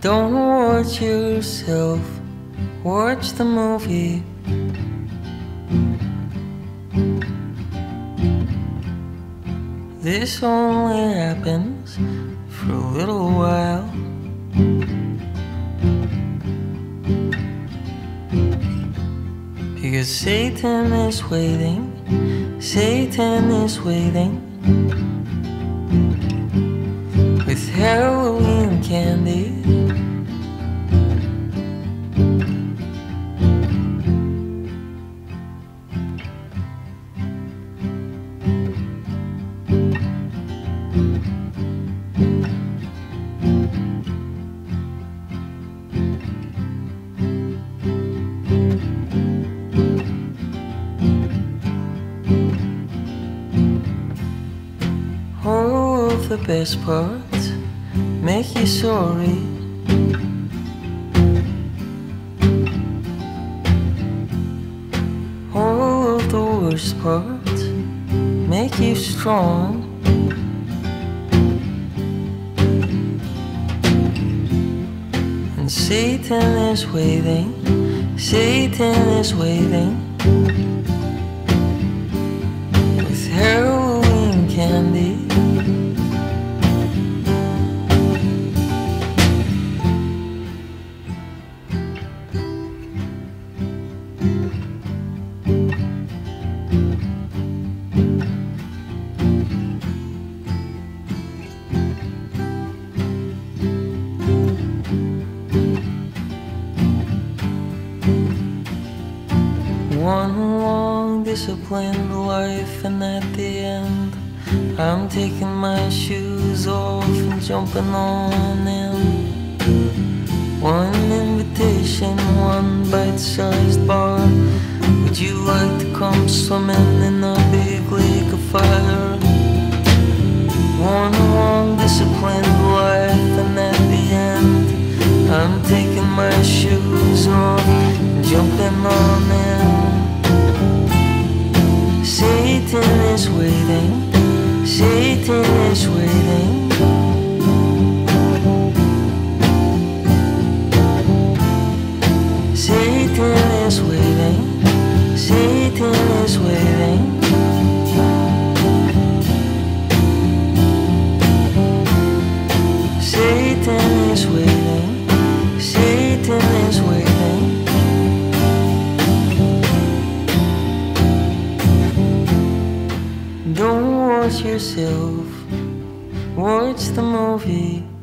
Don't watch yourself, watch the movie. This only happens for a little while. Because Satan is waiting, Satan is waiting the best parts make you sorry. All the worst parts make you strong. And Satan is waiting, Satan is waiting disciplined life, and at the end, I'm taking my shoes off and jumping on in. One invitation, one bite sized bar. Would you like to come swimming in a big lake of fire? One long disciplined life, and at the end, I'm taking my shoes off and jumping on in. Is waiting, Satan is waiting. Don't watch yourself, watch the movie.